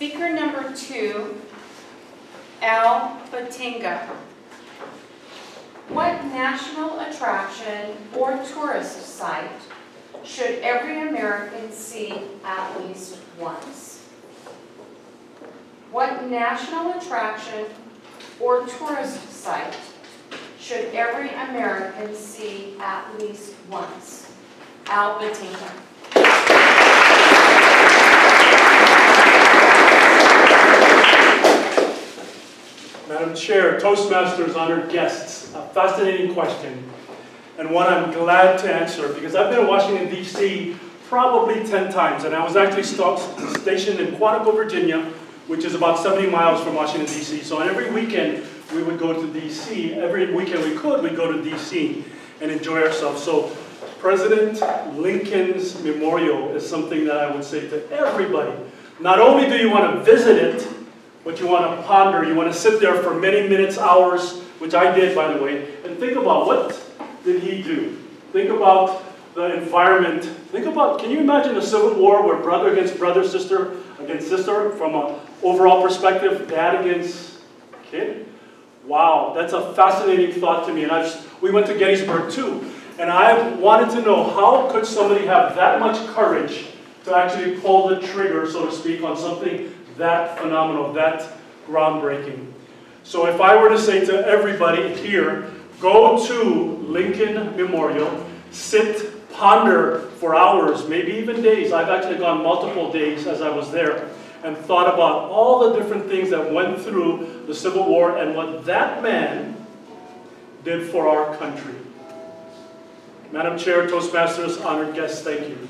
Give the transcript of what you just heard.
Speaker number two, Al Batinga. What national attraction or tourist site should every American see at least once? What national attraction or tourist site should every American see at least once? Al Batinga. Madam Chair, Toastmasters, honored guests, a fascinating question, and one I'm glad to answer because I've been in Washington, D.C. probably 10 times, and I was actually sta- stationed in Quantico, Virginia, which is about 70 miles from Washington, D.C. So on every weekend, we would go to D.C. Every weekend we could, we'd go to D.C. and enjoy ourselves. So President Lincoln's memorial is something that I would say to everybody. Not only do you want to visit it, but you want to ponder, you want to sit there for many minutes, hours, which I did, by the way, and think about what did he do? Think about the environment. Think about, can you imagine a civil war where brother against brother, sister against sister, from an overall perspective, dad against kid? Wow, that's a fascinating thought to me. And I've, we went to Gettysburg too. And I wanted to know how could somebody have that much courage to actually pull the trigger, so to speak, on something that phenomenal, that groundbreaking. So if I were to say to everybody here, go to Lincoln Memorial, sit, ponder for hours, maybe even days. I've actually gone multiple days as I was there and thought about all the different things that went through the Civil War and what that man did for our country. Madam Chair, Toastmasters, honored guests, thank you.